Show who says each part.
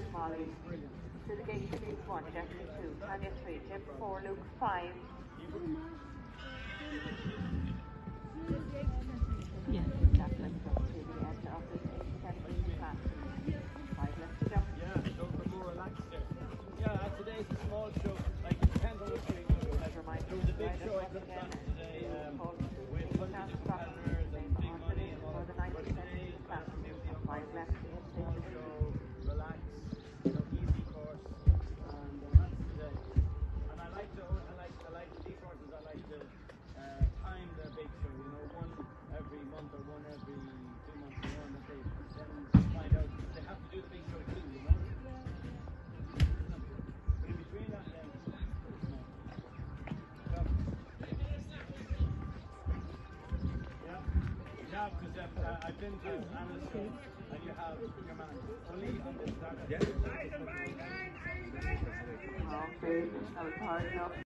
Speaker 1: To the gate, Denise 1, Jeffrey 2, Tanya 3, Jim 4, Luke 5.
Speaker 2: Yeah.
Speaker 1: Jacqueline from to the end of the 17 class. 5 left to jump.
Speaker 3: Yeah, so we're more relaxed there. Yeah, today's a small show. Like, it depends on what you're doing. Like,
Speaker 1: Remind
Speaker 3: there was a big show I
Speaker 1: once
Speaker 3: took
Speaker 1: again.
Speaker 3: today um, yeah, because uh, I've been to Anna's show, and you have your man Oli on this Saturday.
Speaker 1: Okay, that was hard enough.